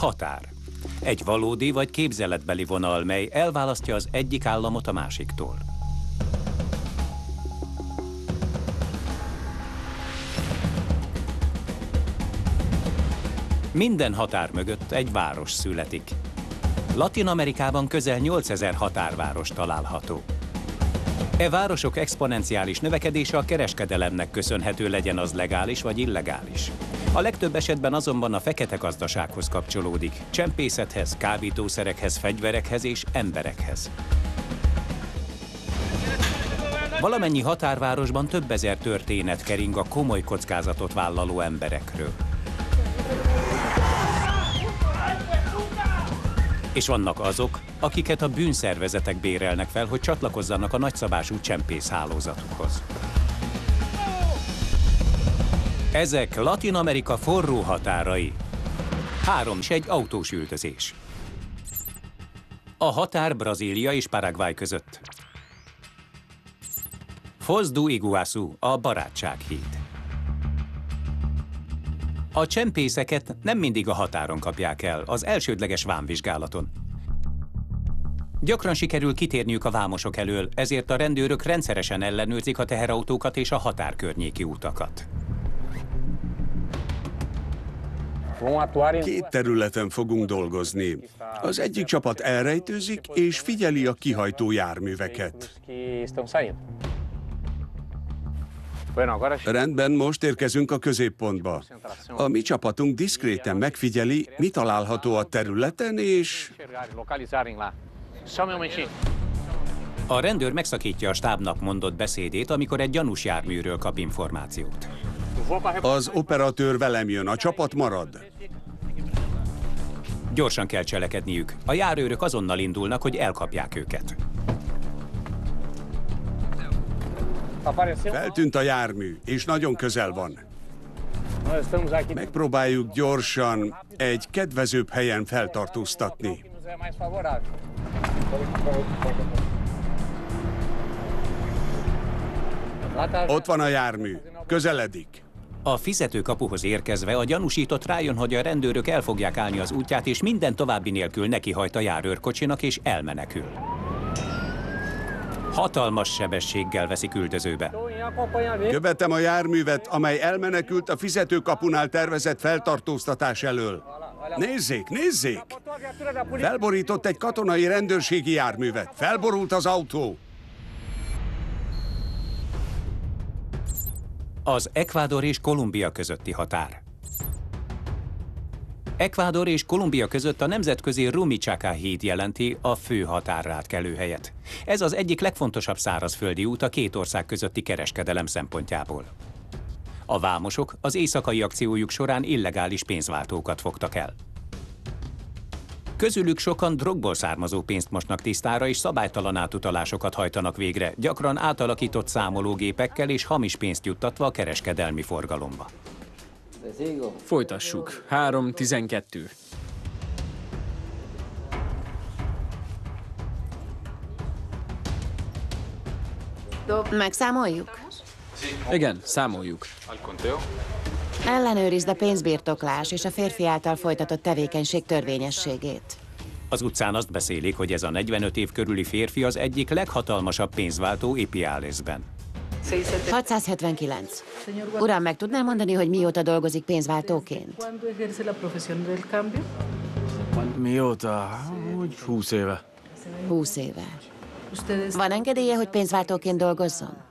Határ. Egy valódi vagy képzeletbeli vonal, mely elválasztja az egyik államot a másiktól. Minden határ mögött egy város születik. Latin Amerikában közel 8000 határváros található. E városok exponenciális növekedése a kereskedelemnek köszönhető legyen az legális vagy illegális. A legtöbb esetben azonban a fekete gazdasághoz kapcsolódik, csempészethez, kábítószerekhez, fegyverekhez és emberekhez. Valamennyi határvárosban több ezer történet kering a komoly kockázatot vállaló emberekről. És vannak azok, akiket a bűnszervezetek bérelnek fel, hogy csatlakozzanak a nagyszabású csempész hálózatukhoz. Ezek Latin Amerika forró határai. Három egy autós üldözés. A határ Brazília és Paraguay között. Foz do a barátsághíd. A csempészeket nem mindig a határon kapják el, az elsődleges vámvizsgálaton. Gyakran sikerül kitérniük a vámosok elől, ezért a rendőrök rendszeresen ellenőrzik a teherautókat és a határkörnyéki utakat. Két területen fogunk dolgozni. Az egyik csapat elrejtőzik és figyeli a kihajtó járműveket. Rendben, most érkezünk a középpontba. A mi csapatunk diszkréten megfigyeli, mi található a területen, és A rendőr megszakítja a stábnak mondott beszédét, amikor egy gyanús járműről kap információt. Az operatőr velem jön, a csapat marad. Gyorsan kell cselekedniük. A járőrök azonnal indulnak, hogy elkapják őket. Feltűnt a jármű, és nagyon közel van. Megpróbáljuk gyorsan egy kedvezőbb helyen feltartóztatni. Ott van a jármű, közeledik. A fizetőkapuhoz érkezve a gyanúsított rájön, hogy a rendőrök el fogják állni az útját, és minden további nélkül nekihajt a járőrkocsinak, és elmenekül. Hatalmas sebességgel veszik üldözőbe. Követem a járművet, amely elmenekült a fizetőkapunál tervezett feltartóztatás elől. Nézzék, nézzék! Felborított egy katonai rendőrségi járművet. Felborult az autó. Az Ekvádor és Kolumbia közötti határ. Ekvádor és Kolumbia között a nemzetközi Rumichaca híd jelenti a fő határátkelő helyet. Ez az egyik legfontosabb szárazföldi út a két ország közötti kereskedelem szempontjából. A vámosok az éjszakai akciójuk során illegális pénzváltókat fogtak el. Közülük sokan drogból származó pénzt mosnak tisztára, és szabálytalan átutalásokat hajtanak végre, gyakran átalakított számológépekkel és hamis pénzt juttatva a kereskedelmi forgalomba. Folytassuk. 3.12. Megszámoljuk? Igen, számoljuk. Ellenőrizd a pénzbirtoklás és a férfi által folytatott tevékenység törvényességét. Az utcán azt beszélik, hogy ez a 45 év körüli férfi az egyik leghatalmasabb pénzváltó Ipiálesben. 679. Uram, meg tudná mondani, hogy mióta dolgozik pénzváltóként? Mióta? Úgy 20 éve. 20 éve. ¿Ustedes Van engedélye, hogy pénzváltóként dolgozzon?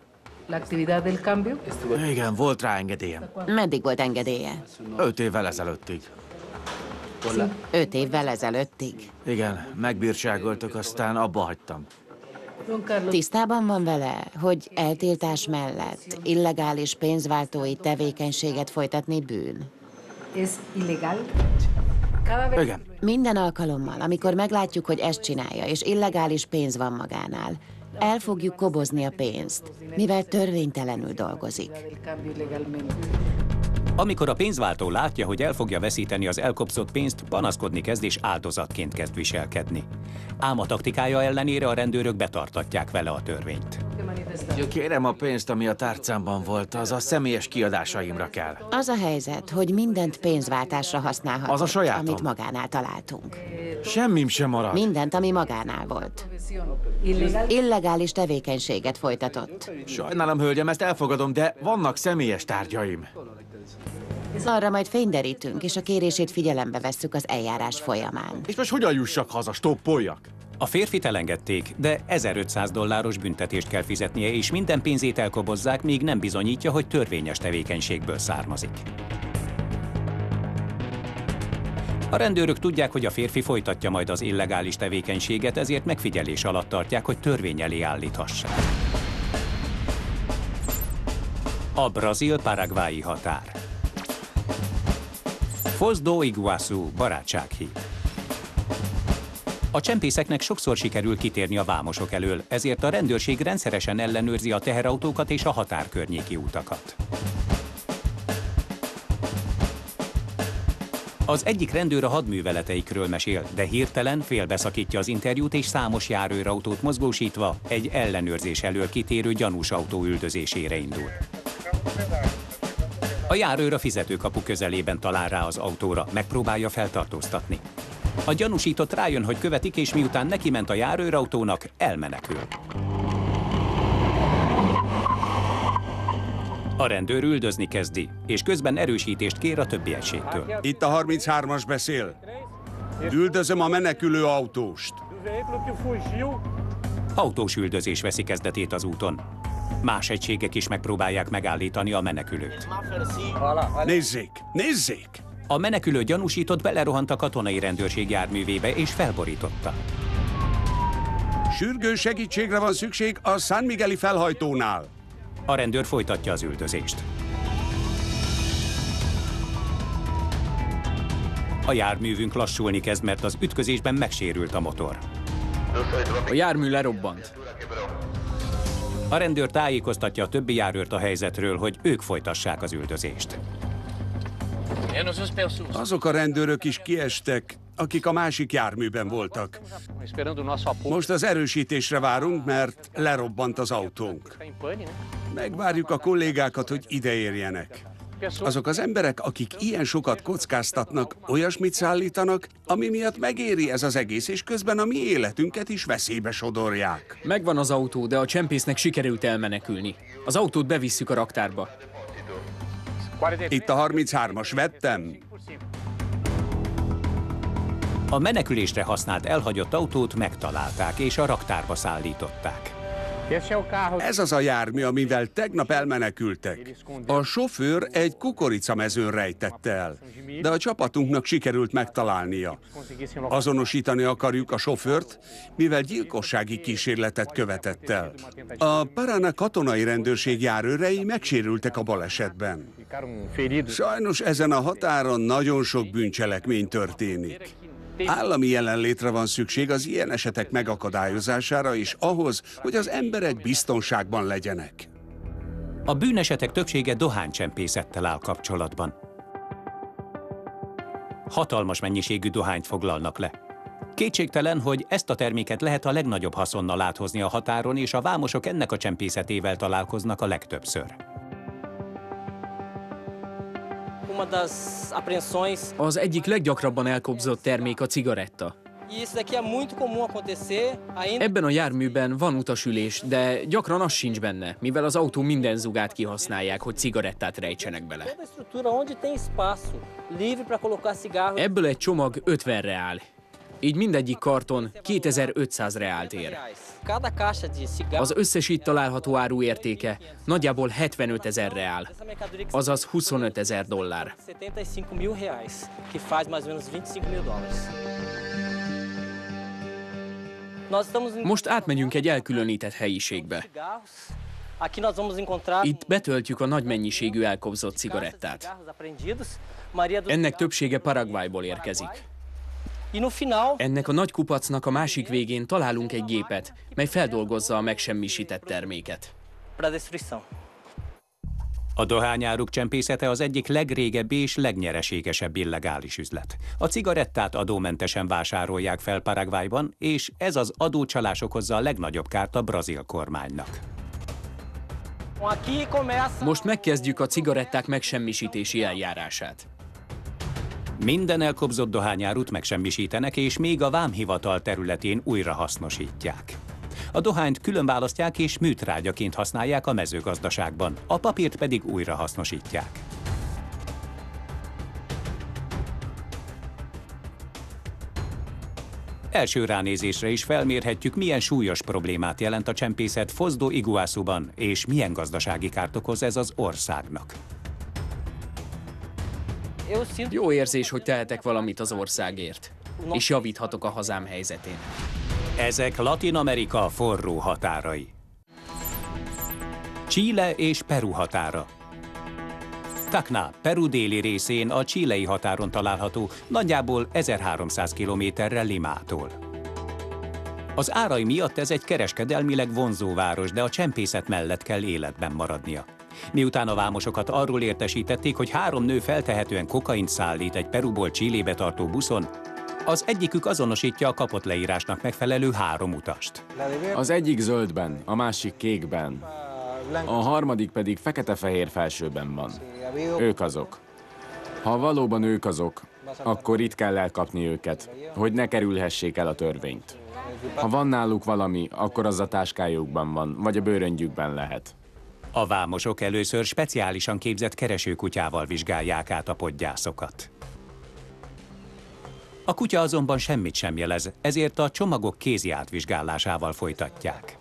Igen, volt rá engedélyem. Meddig volt engedélye? 5 évvel ezelőttig. 5 évvel ezelőttig. Igen, megbírságoltak, aztán abba hagytam. Tisztában van vele, hogy eltiltás mellett illegális pénzváltói tevékenységet folytatni bűn? Igen. Minden alkalommal, amikor meglátjuk, hogy ezt csinálja, és illegális pénz van magánál, el fogjuk kobozni a pénzt, mivel törvénytelenül dolgozik. Amikor a pénzváltó látja, hogy el fogja veszíteni az elkopszott pénzt, panaszkodni kezd és áldozatként kezd viselkedni. Ám a taktikája ellenére a rendőrök betartatják vele a törvényt. Kérem a pénzt, ami a tárcámban volt, az a személyes kiadásaimra kell. Az a helyzet, hogy mindent pénzváltásra használhatott, Az a sajátom. amit magánál találtunk. Semmim sem marad. Mindent, ami magánál volt. Illegális tevékenységet folytatott. Sajnálom, hölgyem, ezt elfogadom, de vannak személyes tárgyaim. Arra majd fényderítünk, és a kérését figyelembe vesszük az eljárás folyamán. És most hogyan jussak haza, stoppoljak? A férfit elengedték, de 1500 dolláros büntetést kell fizetnie, és minden pénzét elkobozzák, míg nem bizonyítja, hogy törvényes tevékenységből származik. A rendőrök tudják, hogy a férfi folytatja majd az illegális tevékenységet, ezért megfigyelés alatt tartják, hogy törvény elé állíthassák. A brazil-paraguayi határ. Foz do Iguaçu, barátsághíd. A csempészeknek sokszor sikerül kitérni a vámosok elől, ezért a rendőrség rendszeresen ellenőrzi a teherautókat és a határkörnyéki utakat. Az egyik rendőr a hadműveleteikről mesél, de hirtelen félbeszakítja az interjút és számos járőrautót mozgósítva egy ellenőrzés elől kitérő gyanús autó üldözésére indul. A járőr a fizetőkapu közelében talál rá az autóra, megpróbálja feltartóztatni. A gyanúsított rájön, hogy követik, és miután neki ment a járőrautónak, elmenekül. A rendőr üldözni kezdi, és közben erősítést kér a többi egységtől. Itt a 33-as beszél. Üldözöm a menekülő autóst. Autós üldözés veszi kezdetét az úton. Más egységek is megpróbálják megállítani a menekülőt. Nézzék, nézzék! A menekülő gyanúsított belerohant a katonai rendőrség járművébe és felborította. Sürgő segítségre van szükség a San Migueli felhajtónál. A rendőr folytatja az üldözést. A járművünk lassulni kezd, mert az ütközésben megsérült a motor. A jármű lerobbant. A rendőr tájékoztatja a többi járőrt a helyzetről, hogy ők folytassák az üldözést. Azok a rendőrök is kiestek, akik a másik járműben voltak. Most az erősítésre várunk, mert lerobbant az autónk. Megvárjuk a kollégákat, hogy ideérjenek. Azok az emberek, akik ilyen sokat kockáztatnak, olyasmit szállítanak, ami miatt megéri ez az egész, és közben a mi életünket is veszélybe sodorják. Megvan az autó, de a csempésznek sikerült elmenekülni. Az autót bevisszük a raktárba. Itt a 33-as, vettem. A menekülésre használt elhagyott autót megtalálták és a raktárba szállították. Ez az a jármű, amivel tegnap elmenekültek. A sofőr egy kukoricamezőn rejtette el, de a csapatunknak sikerült megtalálnia. Azonosítani akarjuk a sofőrt, mivel gyilkossági kísérletet követett el. A Parana katonai rendőrség járőrei megsérültek a balesetben. Sajnos ezen a határon nagyon sok bűncselekmény történik. Állami jelenlétre van szükség az ilyen esetek megakadályozására és ahhoz, hogy az emberek biztonságban legyenek. A bűnesetek többsége dohánycsempészettel áll kapcsolatban. Hatalmas mennyiségű dohányt foglalnak le. Kétségtelen, hogy ezt a terméket lehet a legnagyobb haszonnal áthozni a határon, és a vámosok ennek a csempészetével találkoznak a legtöbbször. Az egyik leggyakrabban elkobzott termék a cigaretta. e Ebben a járműben van utasülés, de gyakran az sincs benne, mivel az autó minden zugát kihasználják, hogy cigarettát rejtsenek bele. Ebből egy csomag 50 reál. Így mindegyik karton 2500 reált ér. Az összes itt található áru értéke nagyjából 75 ezer reál, azaz 25 ezer dollár. 75 mil reais, que faz mais ou menos 25 mil dólares. Nós estamos em Most átmegyünk egy elkülönített helyiségbe. Itt betöltjük a nagy mennyiségű elkobzott cigarettát. Ennek többsége Paraguayból érkezik. Ennek a nagy kupacnak a másik végén találunk egy gépet, mely feldolgozza a megsemmisített terméket. A dohányáruk csempészete az egyik legrégebbi és legnyereségesebb illegális üzlet. A cigarettát adómentesen vásárolják fel Paraguayban, és ez az adócsalás okozza a legnagyobb kárt a brazil kormánynak. Most megkezdjük a cigaretták megsemmisítési eljárását. Minden elkobzott dohányárut megsemmisítenek, és még a vámhivatal területén újra hasznosítják. A dohányt külön választják és műtrágyaként használják a mezőgazdaságban, a papírt pedig újra hasznosítják. Első ránézésre is felmérhetjük, milyen súlyos problémát jelent a csempészet Fozdó Iguászúban, és milyen gazdasági kárt okoz ez az országnak. Jó érzés, hogy tehetek valamit az országért. És javíthatok a hazám helyzetén. Ezek Latin Amerika forró határai. Chile és Peru határa. Tacna, Peru déli részén a chilei határon található, nagyjából 1300 kilométerre Limától. Az árai miatt ez egy kereskedelmileg vonzó város, de a csempészet mellett kell életben maradnia. Miután a vámosokat arról értesítették, hogy három nő feltehetően kokaint szállít egy Peruból Csillébe tartó buszon, az egyikük azonosítja a kapott leírásnak megfelelő három utast. Az egyik zöldben, a másik kékben, a harmadik pedig fekete-fehér felsőben van. Ők azok. Ha valóban ők azok, akkor itt kell elkapni őket, hogy ne kerülhessék el a törvényt. Ha van náluk valami, akkor az a táskájukban van, vagy a bőröngyükben lehet. A vámosok először speciálisan képzett keresőkutyával vizsgálják át a podgyászokat. A kutya azonban semmit sem jelez, ezért a csomagok kézi átvizsgálásával folytatják.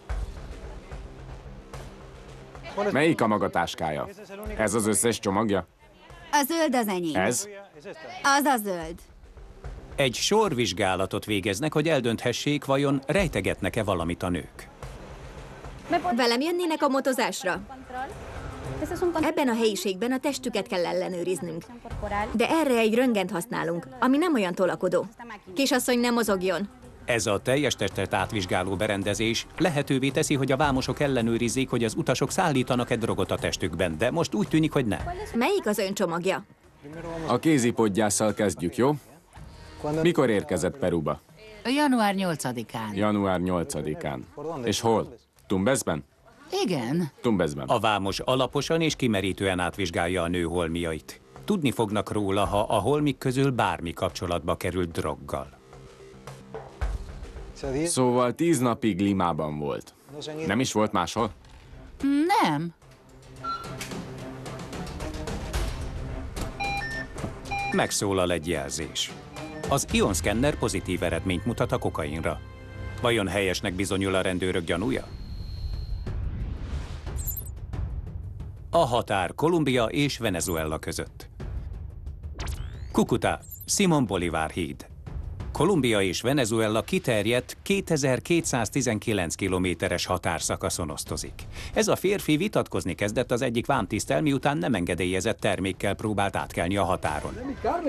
Melyik a maga táskája? Ez az összes csomagja? A zöld az enyém. Ez? Az a zöld. Egy sor vizsgálatot végeznek, hogy eldönthessék, vajon rejtegetnek-e valamit a nők. Velem jönnének a motozásra? Ebben a helyiségben a testüket kell ellenőriznünk. De erre egy röngent használunk, ami nem olyan tolakodó. Kisasszony, nem mozogjon. Ez a teljes testet átvizsgáló berendezés lehetővé teszi, hogy a vámosok ellenőrizzék, hogy az utasok szállítanak-e drogot a testükben, de most úgy tűnik, hogy nem. Melyik az ön csomagja? A kézipodgyásszal kezdjük, jó? Mikor érkezett Peruba? Január 8-án. Január 8-án. És hol? Tumbesben? Igen. Tumbesben. A vámos alaposan és kimerítően átvizsgálja a nő holmiait. Tudni fognak róla, ha a holmik közül bármi kapcsolatba került droggal. Szóval tíz napig Limában volt. Nem is volt máshol? Nem. Megszólal egy jelzés. Az Ion Scanner pozitív eredményt mutat a kokainra. Vajon helyesnek bizonyul a rendőrök gyanúja? A határ Kolumbia és Venezuela között. Kukuta, Simon Bolívar híd. Kolumbia és Venezuela kiterjedt 2219 kilométeres határszakaszon osztozik. Ez a férfi vitatkozni kezdett az egyik vámtisztel, miután nem engedélyezett termékkel próbált átkelni a határon.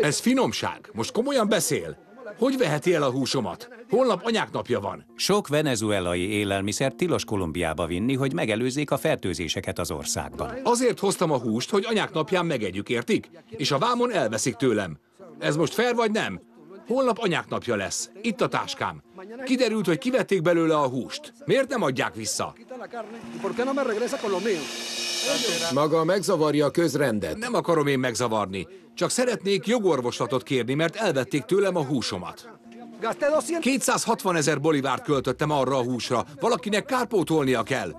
Ez finomság. Most komolyan beszél? Hogy veheti el a húsomat? Holnap anyák napja van. Sok venezuelai élelmiszer tilos Kolumbiába vinni, hogy megelőzzék a fertőzéseket az országban. Azért hoztam a húst, hogy anyák napján megegyük, értik? És a vámon elveszik tőlem. Ez most fair vagy nem? Holnap anyák napja lesz. Itt a táskám. Kiderült, hogy kivették belőle a húst. Miért nem adják vissza? Maga megzavarja a közrendet. Nem akarom én megzavarni. Csak szeretnék jogorvoslatot kérni, mert elvették tőlem a húsomat. 260 ezer bolivárt költöttem arra a húsra. Valakinek kárpótolnia kell.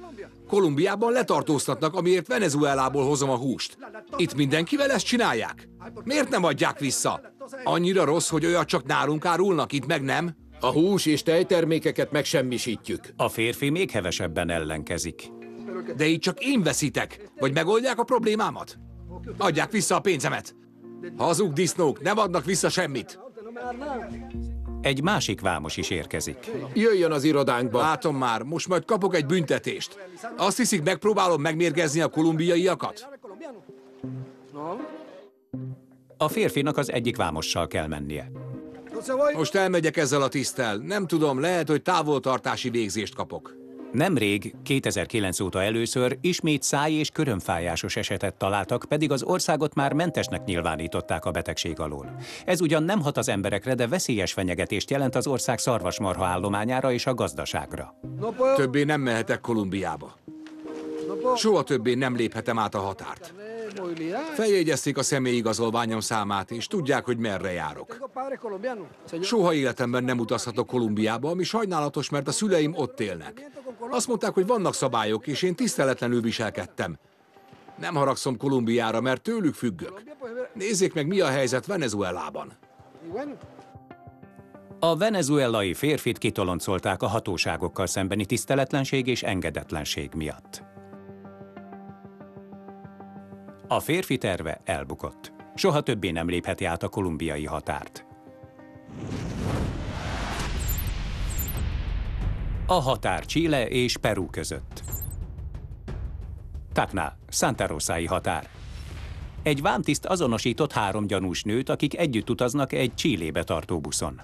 Kolumbiában letartóztatnak, amiért Venezuelából hozom a húst. Itt mindenkivel ezt csinálják? Miért nem adják vissza? Annyira rossz, hogy olyat csak nálunk árulnak, itt meg nem? A hús és tejtermékeket megsemmisítjük. A férfi még hevesebben ellenkezik. De így csak én veszítek. Vagy megoldják a problémámat? Adják vissza a pénzemet. Hazug disznók, nem adnak vissza semmit. Egy másik vámos is érkezik. Jöjjön az irodánkba. Látom már, most majd kapok egy büntetést. Azt hiszik, megpróbálom megmérgezni a kolumbiaiakat? A férfinak az egyik vámossal kell mennie. Most elmegyek ezzel a tisztel. Nem tudom, lehet, hogy távoltartási végzést kapok. Nemrég, 2009 óta először ismét száj- és körömfájásos esetet találtak, pedig az országot már mentesnek nyilvánították a betegség alól. Ez ugyan nem hat az emberekre, de veszélyes fenyegetést jelent az ország szarvasmarha állományára és a gazdaságra. Többé nem mehetek Kolumbiába. Soha többé nem léphetem át a határt. Feljegyezték a személyigazolványom számát, és tudják, hogy merre járok. Soha életemben nem utazhatok Kolumbiába, ami sajnálatos, mert a szüleim ott élnek. Azt mondták, hogy vannak szabályok, és én tiszteletlenül viselkedtem. Nem haragszom Kolumbiára, mert tőlük függök. Nézzék meg, mi a helyzet Venezuelában. A venezuelai férfit kitoloncolták a hatóságokkal szembeni tiszteletlenség és engedetlenség miatt. A férfi terve elbukott. Soha többé nem lépheti át a kolumbiai határt. A határ Chile és Peru között. Tacna, Santa Rosai határ. Egy vámtiszt azonosított három gyanús nőt, akik együtt utaznak egy Chilébe tartó buszon.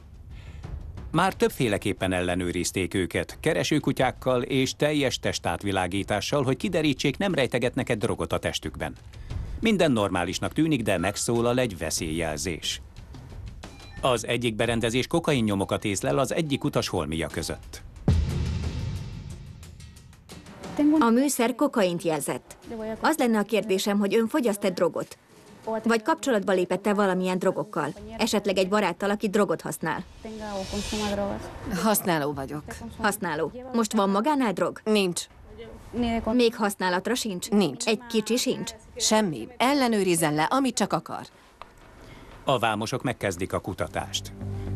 Már többféleképpen ellenőrizték őket, keresőkutyákkal és teljes testátvilágítással, hogy kiderítsék, nem rejtegetnek egy drogot a testükben. Minden normálisnak tűnik, de megszólal egy veszélyjelzés. Az egyik berendezés kokain nyomokat észlel az egyik utas holmia között. A műszer kokaint jelzett. Az lenne a kérdésem, hogy ön fogyaszt-e drogot? Vagy kapcsolatba lépette valamilyen drogokkal? Esetleg egy baráttal, aki drogot használ? Használó vagyok. Használó. Most van magánál drog? Nincs. Még használatra sincs? Nincs. Egy kicsi sincs? Semmi. Ellenőrizzen le, amit csak akar. A vámosok megkezdik a kutatást.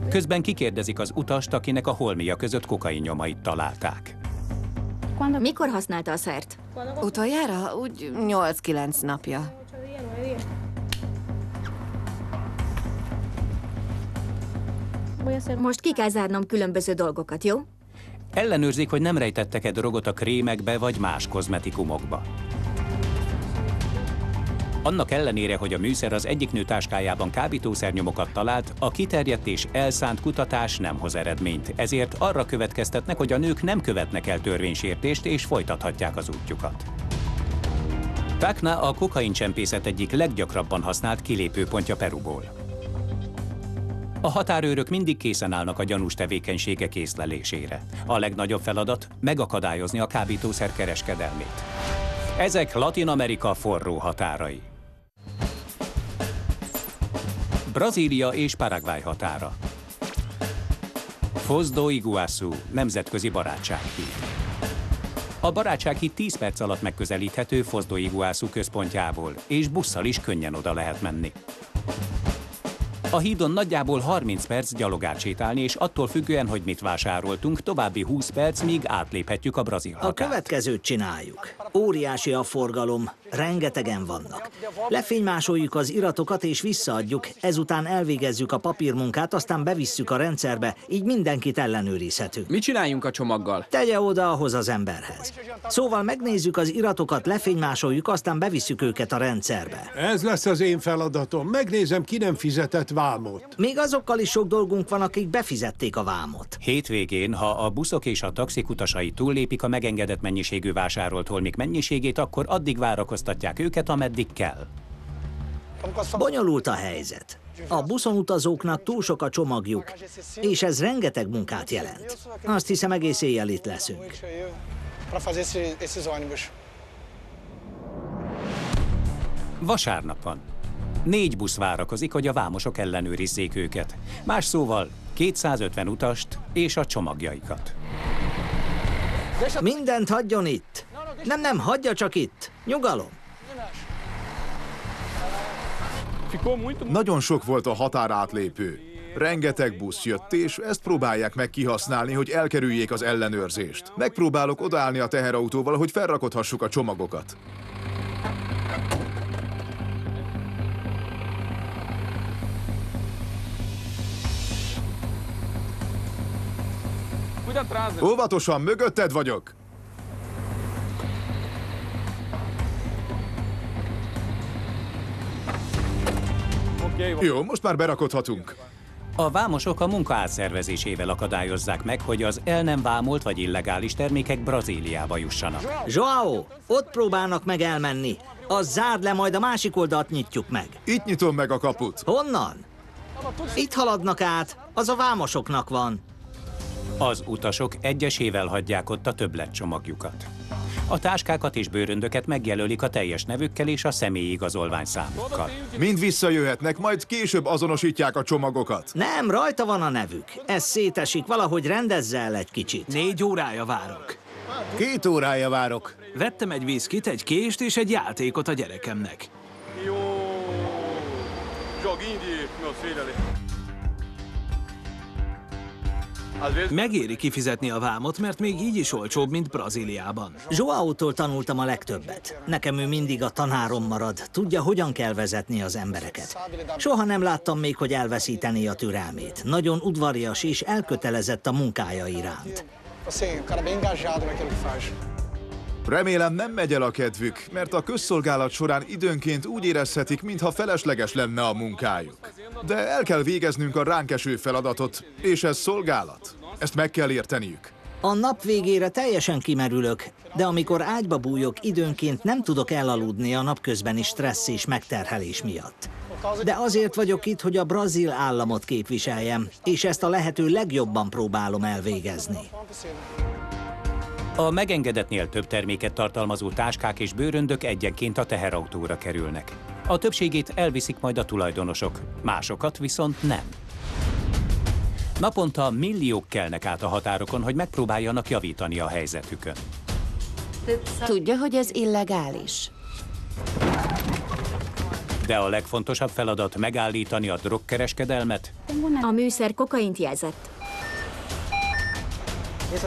Közben kikérdezik az utast, akinek a holmia között kokain nyomait találták. Mikor használta a szert? Utoljára úgy 8-9 napja. Most ki kell zárnom különböző dolgokat, jó? Ellenőrzik, hogy nem rejtettek-e drogot a krémekbe vagy más kozmetikumokba. Annak ellenére, hogy a műszer az egyik nő táskájában kábítószernyomokat talált, a kiterjedt és elszánt kutatás nem hoz eredményt, ezért arra következtetnek, hogy a nők nem követnek el törvénysértést és folytathatják az útjukat. Tacna a kokaincsempészet egyik leggyakrabban használt kilépőpontja Peruból. A határőrök mindig készen állnak a gyanús tevékenysége készlelésére. A legnagyobb feladat megakadályozni a kábítószer kereskedelmét. Ezek Latin Amerika forró határai. Brazília és Paraguay határa. Foz do Iguaçu, nemzetközi barátsághíd. A barátsághíd 10 perc alatt megközelíthető Foz do Iguaçu központjából, és busszal is könnyen oda lehet menni. A hídon nagyjából 30 perc gyalogát sétálni, és attól függően, hogy mit vásároltunk, további 20 perc, míg átléphetjük a brazil A határt. következőt csináljuk. Óriási a forgalom, rengetegen vannak. Lefénymásoljuk az iratokat és visszaadjuk, ezután elvégezzük a papírmunkát, aztán bevisszük a rendszerbe, így mindenkit ellenőrizhetünk. Mit csináljunk a csomaggal? Tegye oda ahhoz az emberhez. Szóval megnézzük az iratokat, lefénymásoljuk, aztán bevisszük őket a rendszerbe. Ez lesz az én feladatom. Megnézem, ki nem fizetett vámot. Még azokkal is sok dolgunk van, akik befizették a vámot. Hétvégén, ha a buszok és a taxik utasai túllépik a megengedett mennyiségű vásárolt holmik mennyiségét, akkor addig várakoztatják őket, ameddig kell. Bonyolult a helyzet. A buszon utazóknak túl sok a csomagjuk, és ez rengeteg munkát jelent. Azt hiszem, egész éjjel itt leszünk. Vasárnap van. Négy busz várakozik, hogy a vámosok ellenőrizzék őket. Más szóval 250 utast és a csomagjaikat. Mindent hagyjon itt. Nem, nem, hagyja csak itt. Nyugalom. Nagyon sok volt a határátlépő. Rengeteg busz jött, és ezt próbálják meg kihasználni, hogy elkerüljék az ellenőrzést. Megpróbálok odaállni a teherautóval, hogy felrakodhassuk a csomagokat. Óvatosan, mögötted vagyok! Jó, most már berakodhatunk. A vámosok a munka átszervezésével akadályozzák meg, hogy az el nem vámolt vagy illegális termékek Brazíliába jussanak. Joao, ott próbálnak meg elmenni. Az zárd le, majd a másik oldalt nyitjuk meg. Itt nyitom meg a kaput. Honnan? Itt haladnak át, az a vámosoknak van. Az utasok egyesével hagyják ott a többletcsomagjukat. A táskákat és bőröndöket megjelölik a teljes nevükkel és a személyi igazolványszámukkal. Mind visszajöhetnek, majd később azonosítják a csomagokat. Nem, rajta van a nevük. Ez szétesik, valahogy rendezze el egy kicsit. Négy órája várok. Két órája várok. Vettem egy viszkit, egy kést és egy játékot a gyerekemnek. Megéri kifizetni a vámot, mert még így is olcsóbb, mint Brazíliában. Joao-tól tanultam a legtöbbet. Nekem ő mindig a tanárom marad. Tudja, hogyan kell vezetni az embereket. Soha nem láttam még, hogy elveszíteni a türelmét. Nagyon udvarias és elkötelezett a munkája iránt. Assim, um cara bem engajado naquilo que faz. Remélem nem megy el a kedvük, mert a közszolgálat során időnként úgy érezhetik, mintha felesleges lenne a munkájuk. De el kell végeznünk a ránk eső feladatot, és ez szolgálat. Ezt meg kell érteniük. A nap végére teljesen kimerülök, de amikor ágyba bújok, időnként nem tudok elaludni a napközbeni stressz és megterhelés miatt. De azért vagyok itt, hogy a brazil államot képviseljem, és ezt a lehető legjobban próbálom elvégezni. A megengedetnél több terméket tartalmazó táskák és bőröndök egyenként a teherautóra kerülnek. A többségét elviszik majd a tulajdonosok, másokat viszont nem. Naponta milliók kelnek át a határokon, hogy megpróbáljanak javítani a helyzetükön. Tudja, hogy ez illegális? De a legfontosabb feladat megállítani a drogkereskedelmet, A műszer kokaint jelzett.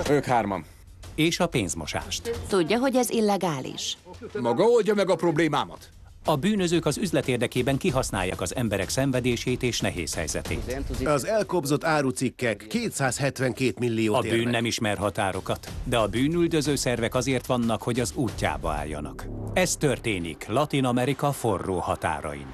Ők hárman. És a pénzmosást. Tudja, hogy ez illegális? Maga oldja meg a problémámat. A bűnözők az üzlet érdekében kihasználják az emberek szenvedését és nehéz helyzetét. Az elkobzott árucikkek 272 millió A bűn nem ismer határokat, de a bűnüldöző szervek azért vannak, hogy az útjába álljanak. Ez történik Latin Amerika forró határain.